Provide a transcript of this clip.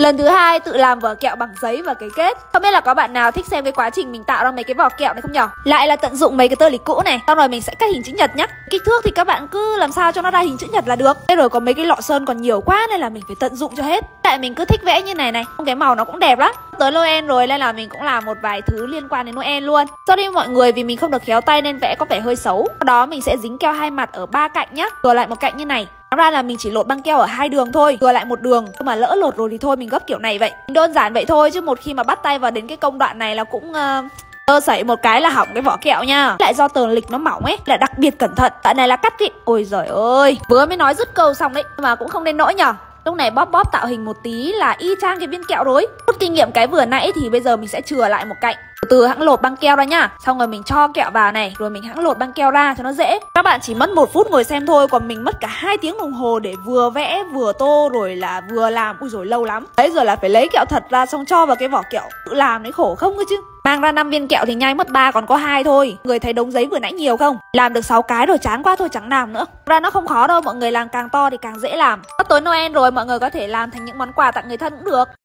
Lần thứ hai tự làm vỏ kẹo bằng giấy và cái kết. Không biết là có bạn nào thích xem cái quá trình mình tạo ra mấy cái vỏ kẹo này không nhở? Lại là tận dụng mấy cái tơ lịch cũ này, Xong rồi mình sẽ cắt hình chữ nhật nhá. Kích thước thì các bạn cứ làm sao cho nó ra hình chữ nhật là được. Thế rồi có mấy cái lọ sơn còn nhiều quá nên là mình phải tận dụng cho hết. Tại mình cứ thích vẽ như này này Cái màu nó cũng đẹp lắm. Tới Noel rồi nên là mình cũng làm một vài thứ liên quan đến Noel luôn. Sorry mọi người vì mình không được khéo tay nên vẽ có vẻ hơi xấu. Sau đó mình sẽ dính keo hai mặt ở ba cạnh nhá. Rồi lại một cạnh như này. Hóa ra là mình chỉ lột băng keo ở hai đường thôi Vừa lại một đường. Nhưng mà lỡ lột rồi thì thôi mình gấp kiểu này vậy. Đơn giản vậy thôi chứ một khi mà bắt tay vào đến cái công đoạn này là cũng uh, Ơ xảy một cái là hỏng cái vỏ kẹo nha. Lại do tờ lịch nó mỏng ấy Là đặc biệt cẩn thận. Tại này là cắt kị Ôi giời ơi Vừa mới nói dứt câu xong đấy Mà cũng không nên nỗi nhở. Lúc này bóp bóp tạo hình một tí là y chang cái viên kẹo rồi. Rút kinh nghiệm cái vừa nãy thì bây giờ mình sẽ chừa lại một cạnh. Từ hãng lột băng keo ra nhá Xong rồi mình cho kẹo vào này, Rồi mình hãng lột băng keo ra cho nó dễ. Các bạn chỉ mất một phút ngồi xem thôi, Còn mình mất cả hai tiếng đồng hồ để vừa vẽ, vừa tô, Rồi là vừa làm. Ui rồi lâu lắm. Đấy, giờ là phải lấy kẹo thật ra xong cho vào cái vỏ kẹo. Tự làm đấy khổ không cơ chứ. Mang ra 5 viên kẹo thì nhai mất 3 còn có hai thôi. Người thấy đống giấy vừa nãy nhiều không? Làm được 6 cái rồi, chán quá thôi, chẳng làm nữa. Ra nó không khó đâu, mọi người làm càng to thì càng dễ làm. Sắp tới Noel rồi, mọi người có thể làm thành những món quà tặng người thân cũng được.